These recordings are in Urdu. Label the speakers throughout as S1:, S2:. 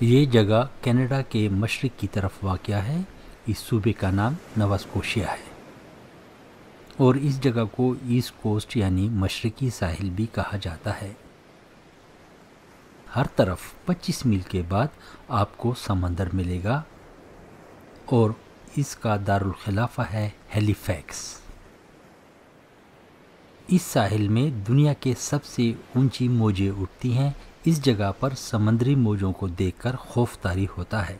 S1: یہ جگہ کینیڈا کے مشرق کی طرف واقع ہے۔ اس صوبے کا نام نواسکوشیا ہے۔ اور اس جگہ کو ایسٹ کوسٹ یعنی مشرقی ساحل بھی کہا جاتا ہے۔ ہر طرف پچیس میل کے بعد آپ کو سمندر ملے گا۔ اور اس کا دارالخلافہ ہے ہیلی فیکس اس ساحل میں دنیا کے سب سے اونچی موجیں اٹھتی ہیں۔ اس جگہ پر سمندری موجوں کو دیکھ کر خوف تاری ہوتا ہے۔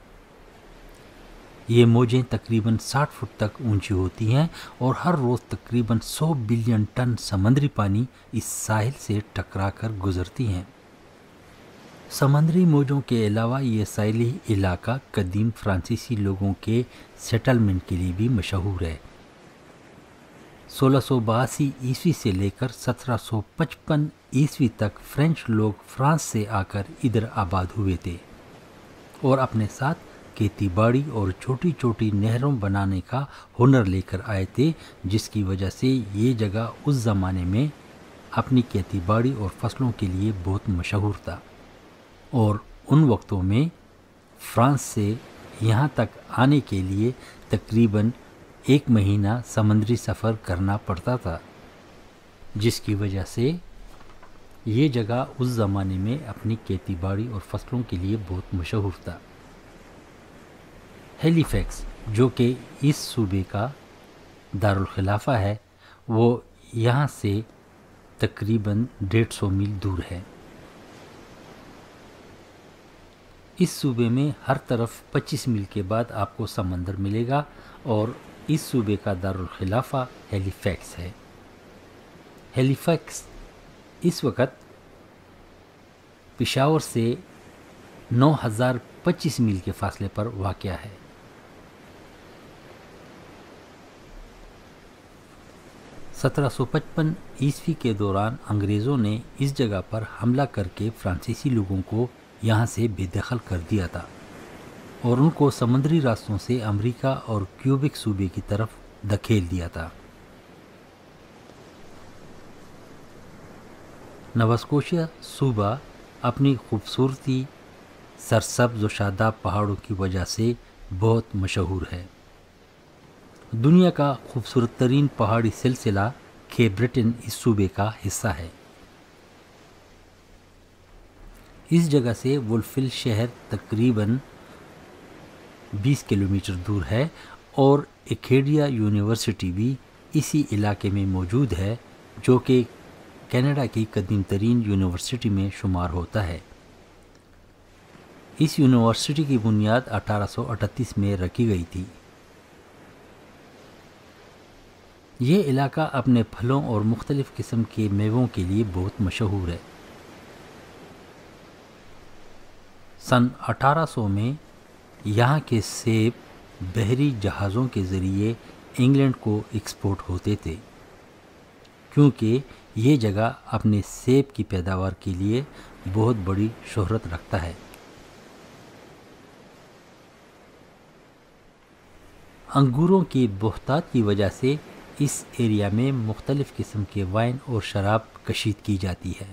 S1: یہ موجیں تقریباً ساٹھ فٹ تک اونچی ہوتی ہیں اور ہر روز تقریباً سو بلین ٹن سمندری پانی اس ساحل سے ٹکرا کر گزرتی ہیں۔ سمندری موجوں کے علاوہ یہ ساحلی علاقہ قدیم فرانسیسی لوگوں کے سیٹلمنٹ کے لیے بھی مشہور ہے۔ سولہ سو باسی عیسوی سے لے کر سترہ سو پچپن عیسوی تک فرینچ لوگ فرانس سے آ کر ادھر آباد ہوئے تھے۔ اور اپنے ساتھ کھیتی باڑی اور چھوٹی چھوٹی نہروں بنانے کا ہنر لے کر آئے تھے، جس کی وجہ سے یہ جگہ اس زمانے میں اپنی کھیتی باڑی اور فصلوں کے لیے بہت مشہور تھا۔ اور ان وقتوں میں فرانس سے یہاں تک آنے کے لیے تقریباً ایک مہینہ سمندری سفر کرنا پڑتا تھا، جس کی وجہ سے یہ جگہ اس زمانے میں اپنی کھیتی باڑی اور فصلوں کے لیے بہت مشہور تھا۔ ہیلی فیکس جو کہ اس صوبے کا دارالخلافہ ہے، وہ یہاں سے تقریباً ڈیڑھ سو میل دور ہے۔ اس صوبے میں ہر طرف پچیس میل کے بعد آپ کو سمندر ملے گا اور اس صوبے کا دارالخلافہ ہیلی فیکس ہے۔ ہیلی فیکس اس وقت پشاور سے نو ہزار پچیس میل کے فاصلے پر واقع ہے۔ سترہ سو پچپن عیسوی کے دوران انگریزوں نے اس جگہ پر حملہ کر کے فرانسیسی لوگوں کو یہاں سے بے دخل کر دیا تھا۔ اور ان کو سمندری راستوں سے امریکہ اور کیوبک صوبے کی طرف دکھیل دیا تھا۔ نواسکوشیا صوبہ اپنی خوبصورتی، سرسبز و شاداب پہاڑوں کی وجہ سے بہت مشہور ہے۔ دنیا کا خوبصورت ترین پہاڑی سلسلہ کھے برٹن اس صوبے کا حصہ ہے۔ اس جگہ سے ولفل شہر تقریباً بیس کلومیٹر دور ہے اور ایکیڈیا یونیورسٹی بھی اسی علاقے میں موجود ہے جو کہ کینیڈا کی قدیم ترین یونیورسٹی میں شمار ہوتا ہے۔ اس یونیورسٹی کی بنیاد اٹھارہ سو اٹھتیس میں رکھی گئی تھی۔ یہ علاقہ اپنے پھلوں اور مختلف قسم کے میووں کے لیے بہت مشہور ہے۔ سن اٹھارہ سو میں یہاں کے سیب بحری جہازوں کے ذریعے انگلینڈ کو ایکسپورٹ ہوتے تھے، کیونکہ یہ جگہ اپنے سیب کی پیداوار کے لیے بہت بڑی شہرت رکھتا ہے۔ انگوروں کی بہتات کی وجہ سے اس ایریا میں مختلف قسم کے وائن اور شراب کشید کی جاتی ہے۔